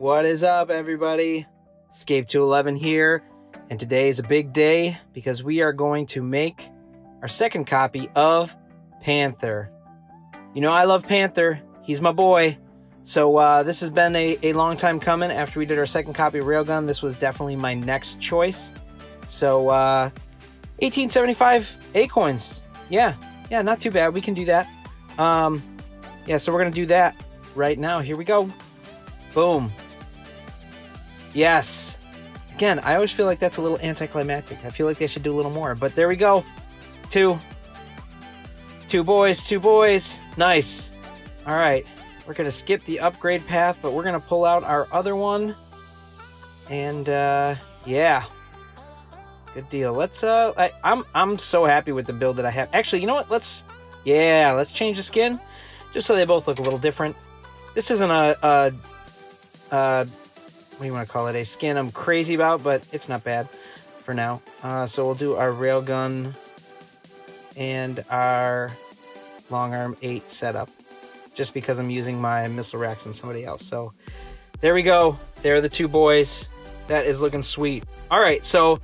What is up, everybody? Scape 211 here, and today is a big day because we are going to make our second copy of Panther. You know, I love Panther, he's my boy. So, uh, this has been a, a long time coming. After we did our second copy of Railgun, this was definitely my next choice. So, uh, 1875 A-Coins. Yeah, yeah, not too bad. We can do that. Um, yeah, so we're gonna do that right now. Here we go. Boom. Yes. Again, I always feel like that's a little anticlimactic. I feel like they should do a little more, but there we go. Two. Two boys, two boys. Nice. All right. We're gonna skip the upgrade path, but we're gonna pull out our other one. And uh yeah. Good deal. Let's uh I, I'm I'm so happy with the build that I have. Actually, you know what? Let's yeah, let's change the skin. Just so they both look a little different. This isn't a, a uh what you want to call it? A skin I'm crazy about, but it's not bad for now. Uh so we'll do our railgun and our long arm 8 setup just because I'm using my missile racks and somebody else. So there we go. There are the two boys. That is looking sweet. All right, so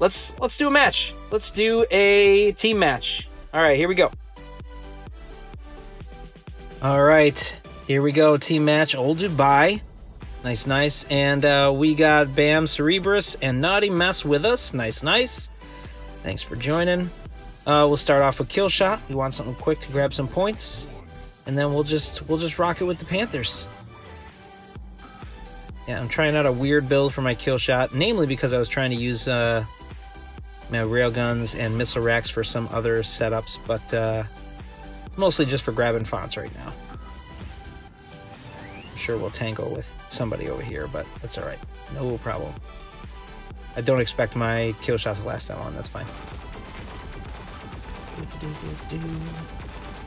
let's let's do a match. Let's do a team match. All right, here we go. All right, here we go. Team match. Old Dubai. Nice, nice. And uh, we got Bam Cerebrus and Naughty Mess with us. Nice, nice. Thanks for joining. Uh, we'll start off with kill shot. We want something quick to grab some points, and then we'll just we'll just rock it with the Panthers. Yeah, I'm trying out a weird build for my kill shot, namely because I was trying to use uh, my railguns and missile racks for some other setups, but uh, mostly just for grabbing fonts right now. Sure we'll tangle with somebody over here, but that's all right. No problem. I don't expect my kill shots to last that long. That's fine.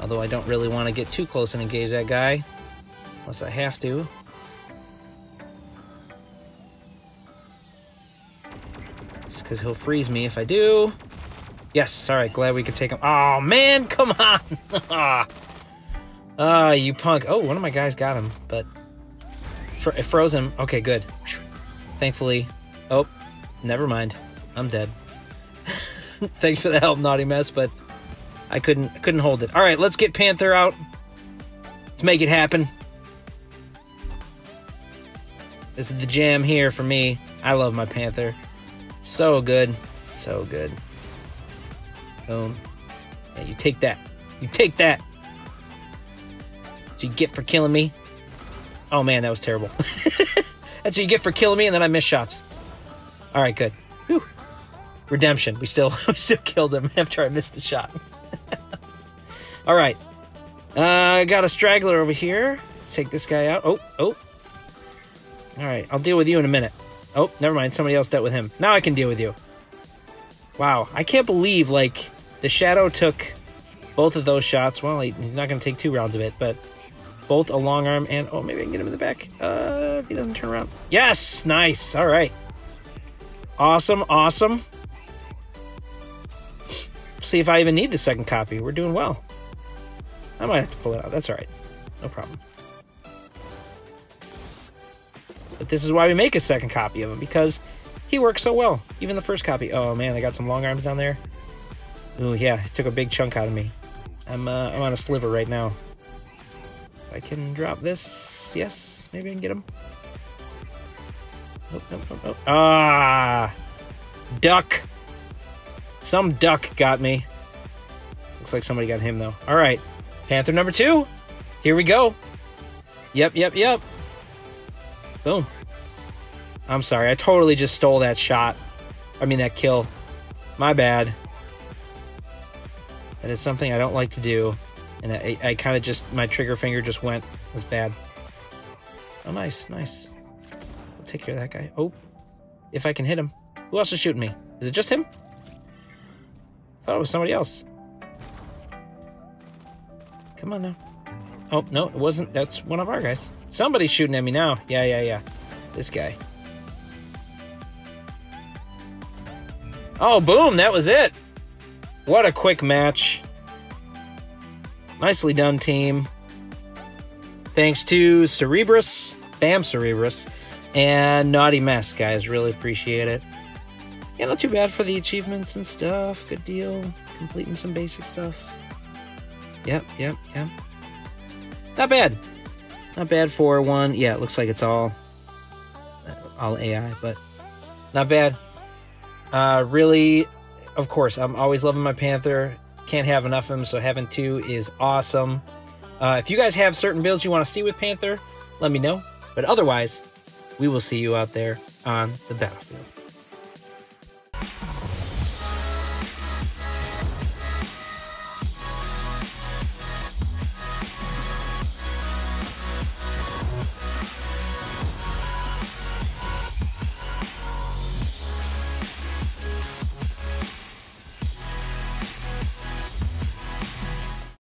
Although I don't really want to get too close and engage that guy, unless I have to. Just because he'll freeze me if I do. Yes, all right, glad we could take him. Oh, man, come on. Ah, you punk. Oh, one of my guys got him, but fr eh, it froze him. Okay, good. Thankfully. Oh, never mind. I'm dead. Thanks for the help, Naughty Mess, but I couldn't couldn't hold it. All right, let's get Panther out. Let's make it happen. This is the jam here for me. I love my Panther. So good. So good. Boom. Yeah, you take that. You take that. What you get for killing me. Oh man, that was terrible. That's what you get for killing me, and then I miss shots. All right, good. Whew. Redemption. We still we still killed him after I missed the shot. All right. Uh, I got a straggler over here. Let's take this guy out. Oh, oh. All right, I'll deal with you in a minute. Oh, never mind. Somebody else dealt with him. Now I can deal with you. Wow, I can't believe, like, the Shadow took both of those shots. Well, he's not going to take two rounds of it, but both a long arm and... Oh, maybe I can get him in the back. Uh, if he doesn't turn around. Yes! Nice. All right. Awesome, awesome. See if I even need the second copy. We're doing well. I might have to pull it out. That's all right. No problem. But this is why we make a second copy of him, because he works so well. Even the first copy. Oh, man, they got some long arms down there. Ooh, yeah, it took a big chunk out of me. I'm, uh, I'm on a sliver right now. I can drop this. Yes, maybe I can get him. Nope, nope, nope, nope. Ah! Duck! Some duck got me. Looks like somebody got him, though. All right. Panther number two. Here we go. Yep, yep, yep. Boom. I'm sorry. I totally just stole that shot. I mean, that kill. My bad. That is something I don't like to do. And I, I kind of just, my trigger finger just went. It was bad. Oh, nice, nice. I'll take care of that guy. Oh, if I can hit him. Who else is shooting me? Is it just him? I thought it was somebody else. Come on now. Oh, no, it wasn't. That's one of our guys. Somebody's shooting at me now. Yeah, yeah, yeah. This guy. Oh, boom. That was it. What a quick match. Nicely done, team. Thanks to Cerebrus, Bam Cerebrus, And Naughty Mess, guys. Really appreciate it. Yeah, not too bad for the achievements and stuff. Good deal. Completing some basic stuff. Yep, yep, yep. Not bad. Not bad for one. Yeah, it looks like it's all all AI, but not bad. Uh, really, of course, I'm always loving my Panther. Can't have enough of him, so having two is awesome. Uh, if you guys have certain builds you want to see with Panther, let me know. But otherwise, we will see you out there on the battlefield.